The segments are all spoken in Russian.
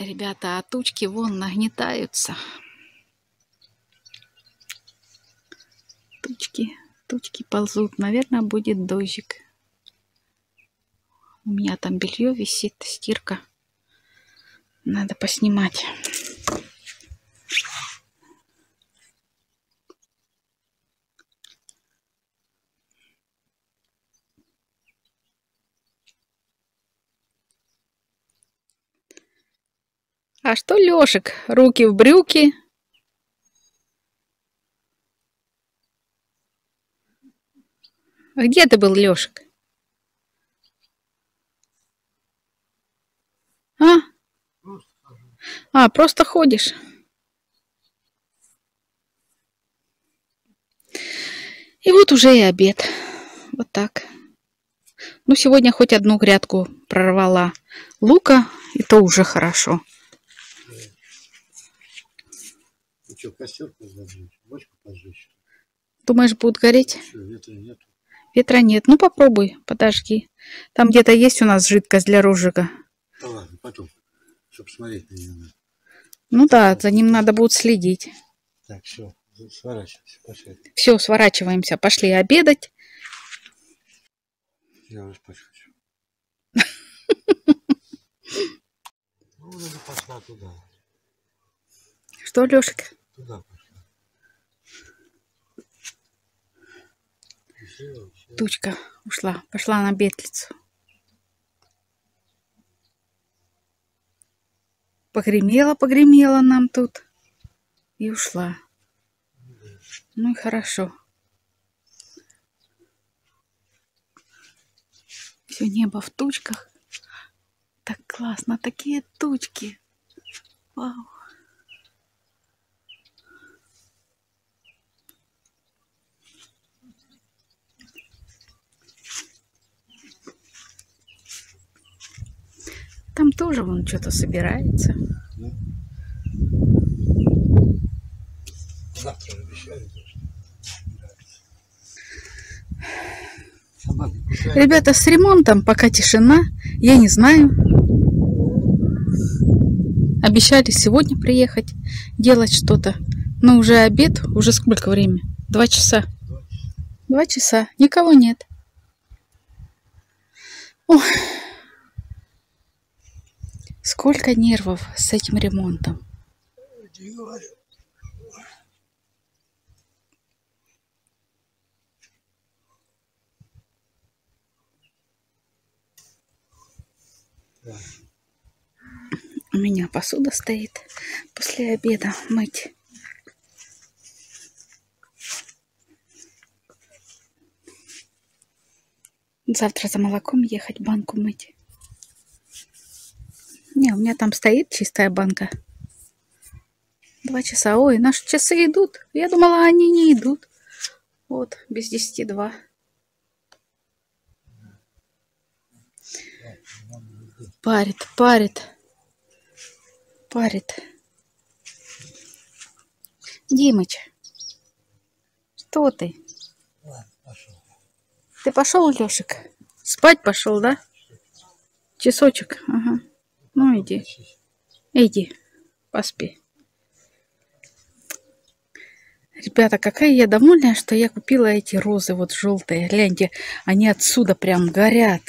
Ребята, а тучки вон нагнетаются. Тучки, тучки ползут. Наверное, будет дождик. У меня там белье висит, стирка. Надо поснимать. А что, Лёшик, руки в брюки? А где ты был, Лёшик? А? А, просто ходишь. И вот уже и обед. Вот так. Ну, сегодня хоть одну грядку прорвала лука, и то уже хорошо. Ну что, костер разожечь, бочку поджечь. Думаешь, будут гореть? Что, ветра нет. Ветра нет. Ну, попробуй, подожги. Там где-то есть у нас жидкость для розжига. Да ладно, потом, чтобы смотреть на нее. Ну да, за ним надо будет следить. Так, все, сворачивайся, пошли. Все, сворачиваемся. Пошли обедать. Я уже спать хочу. Ну, пошла туда. Что, Лешик? Туда пошла. Тучка ушла. Пошла на бетлицу. Погремела, погремела нам тут. И ушла. Ну и хорошо. Все небо в тучках. Так классно, такие тучки. Вау. Там тоже вон что-то собирается. Завтра кусают. Ребята, с ремонтом пока тишина. Я не знаю. Обещали сегодня приехать, делать что-то. Но уже обед, уже сколько времени? Два часа. Два часа. Никого нет. Ой. Сколько нервов с этим ремонтом. У меня посуда стоит после обеда мыть. Завтра за молоком ехать банку мыть. Не, у меня там стоит чистая банка. Два часа. Ой, наши часы идут. Я думала, они не идут. Вот, без десяти два. Парит, парит. Парит. Димыч, что ты? Ты пошел, Лешик? Спать пошел, да? Часочек. Ага. Ну иди. Иди, поспи. Ребята, какая я довольная, что я купила эти розы вот желтые. Гляньте, они отсюда прям горят.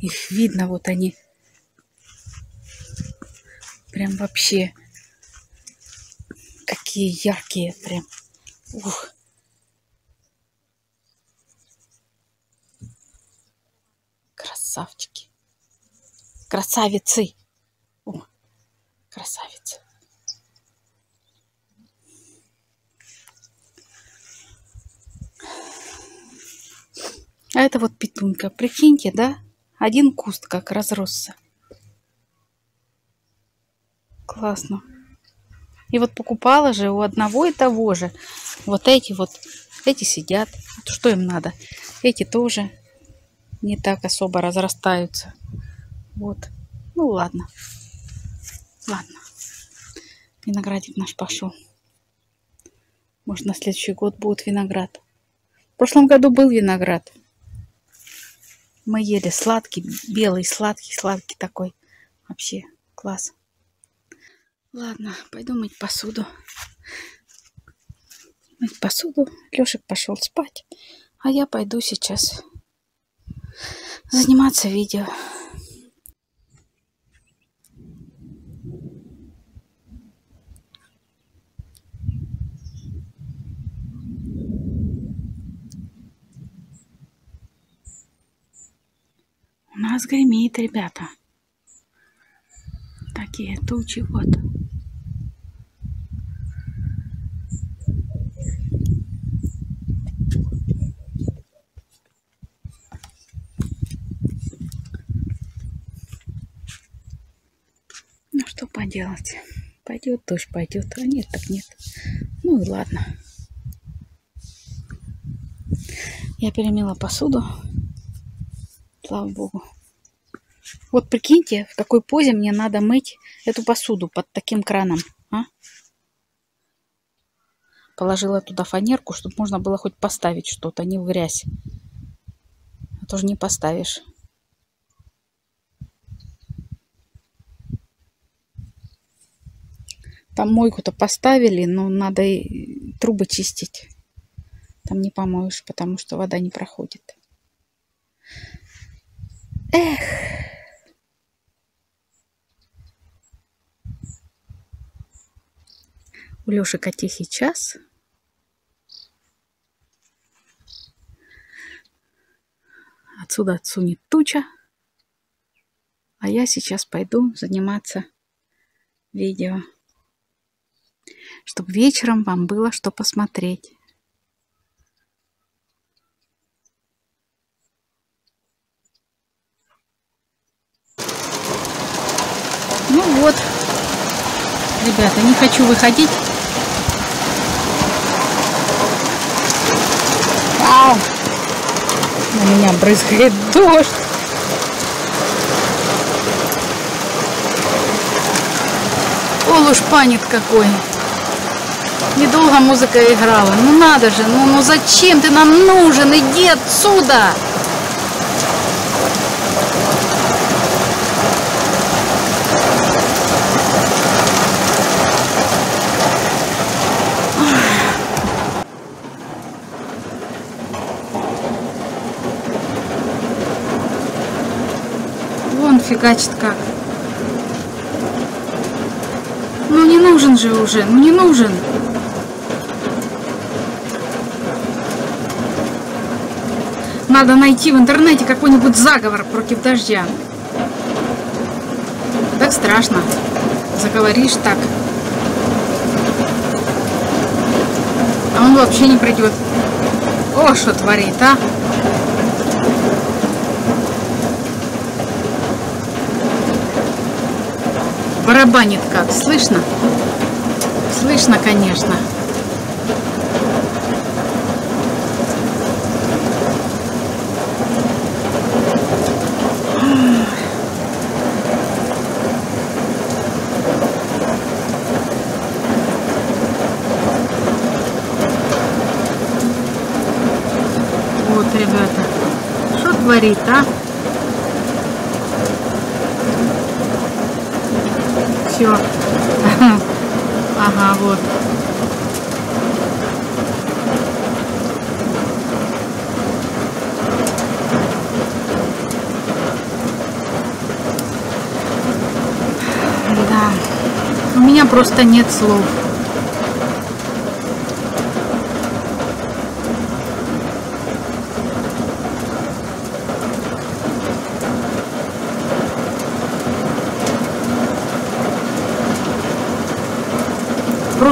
Их видно, вот они. Прям вообще. Какие яркие прям. Ух. Красавчики. Красавицы. О, красавицы. А это вот петунька. Прикиньте, да? Один куст как разросся. Классно. И вот покупала же у одного и того же. Вот эти вот. Эти сидят. Что им надо? Эти тоже не так особо разрастаются. Вот. Ну ладно. Ладно. Виноградик наш пошел. Может, на следующий год будет виноград. В прошлом году был виноград. Мы ели сладкий, белый, сладкий, сладкий такой. Вообще класс. Ладно, пойду мыть посуду. Мыть посуду. Лешек пошел спать. А я пойду сейчас заниматься видео. У нас гремит, ребята. Такие тучи вот. Ну что поделать? Пойдет дождь, пойдет. А нет, так нет. Ну и ладно. Я перемила посуду. Слава богу. Вот прикиньте, в какой позе мне надо мыть эту посуду под таким краном. А? Положила туда фанерку, чтобы можно было хоть поставить что-то, не в грязь. А то не поставишь. Там мойку-то поставили, но надо и трубы чистить. Там не помоешь, потому что вода не проходит. Эх! У Лешика тихий час. Отсюда отсунет туча. А я сейчас пойду заниматься видео чтобы вечером вам было что посмотреть. Ну вот, ребята, не хочу выходить. Ау! На меня брызгает дождь. Олуш панит какой. Недолго музыка играла. Ну надо же, ну, ну зачем ты нам нужен? Иди отсюда! Вон фигачит как. Ну не нужен же уже, ну не нужен. Надо найти в интернете какой-нибудь заговор против дождя. Так страшно. Заговоришь так. А он вообще не придет. О, что творит, а? Барабанит как, слышно? Слышно, конечно. Вот, ребята, что творит, а? Все. Ага, вот. Да. У меня просто нет слов.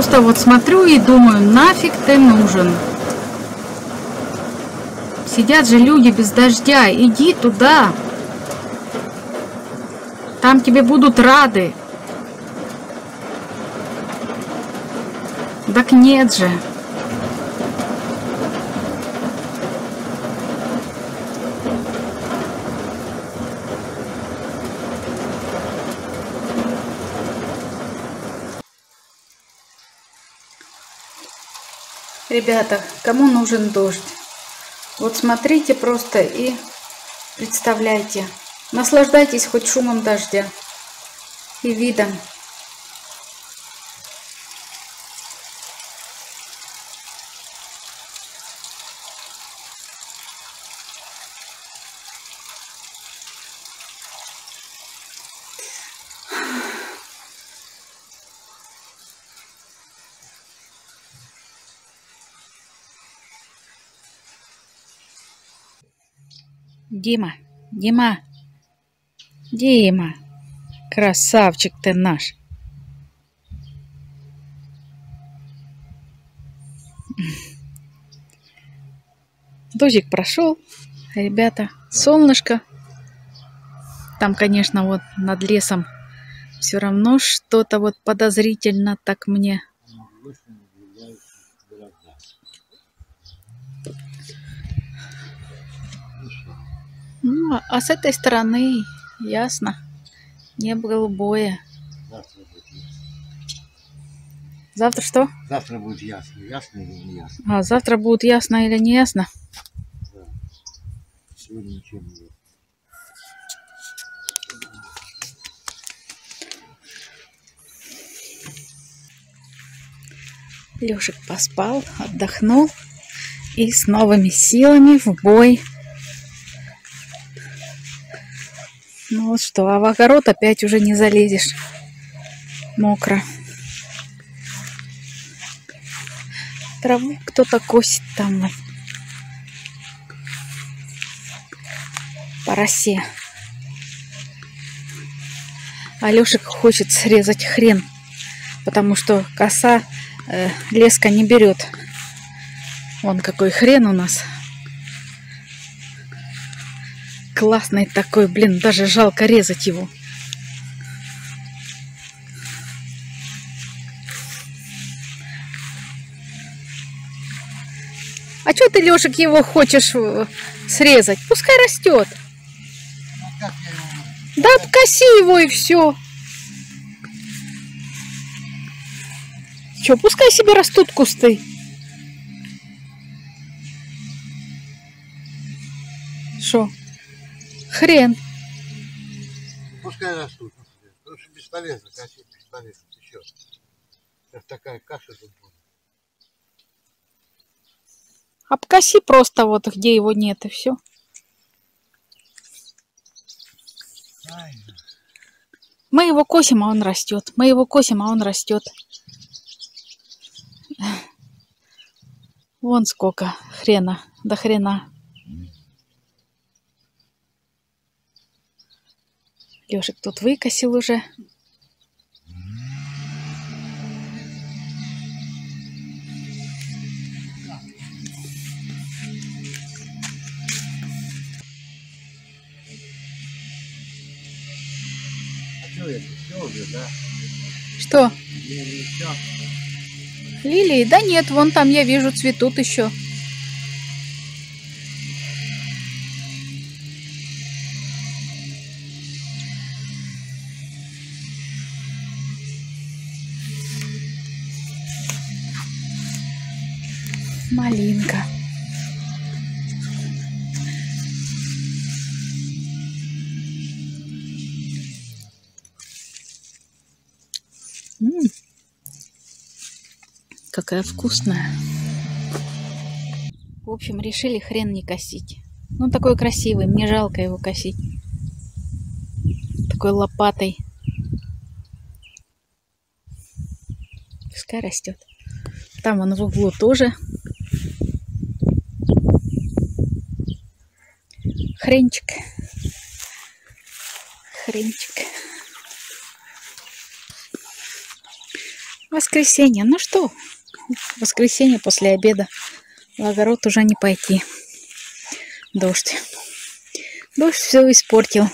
Просто вот смотрю и думаю, нафиг ты нужен. Сидят же люди без дождя. Иди туда. Там тебе будут рады. Так нет же. Ребята, кому нужен дождь? Вот смотрите просто и представляйте. Наслаждайтесь хоть шумом дождя и видом. Дима, Дима, Дима, красавчик ты наш. Дождик прошел, ребята, солнышко. Там, конечно, вот над лесом все равно что-то вот подозрительно так мне. Ну, а с этой стороны ясно. Небо голубое. Завтра будет ясно. Завтра что? Завтра будет ясно. Ясно или не ясно? А завтра будет ясно или не ясно? Да. Сегодня ничего не ясно. Лешек поспал, отдохнул и с новыми силами в бой. Ну вот что, а в огород опять уже не залезешь. Мокро. Траву кто-то косит там. По росе. А Лешек хочет срезать хрен, потому что коса э, леска не берет. Вон какой хрен у нас. Классный такой, блин, даже жалко резать его. А что ты, Лешек, его хочешь э, срезать? Пускай растет. Да обкоси его и все. Че, пускай себе растут кусты. Что? Хрен. Пускай растут. Потому что бесполезно косить бесполезно. Еще. Сейчас такая каша тут будет. Обкоси просто вот, где его нет, и все. Мы его косим, а он растет. Мы его косим, а он растет. Вон сколько хрена, до хрена. Лешек тут выкосил уже. что? Лилии? Да нет, вон там я вижу, цветут еще. Малинка. М, Какая вкусная. В общем, решили хрен не косить. Ну, такой красивый, мне жалко его косить. Такой лопатой. Пускай растет. Там он в углу тоже. Хренчик. Хренчик. Воскресенье. Ну что, воскресенье после обеда. В огород уже не пойти. Дождь. Дождь все испортил.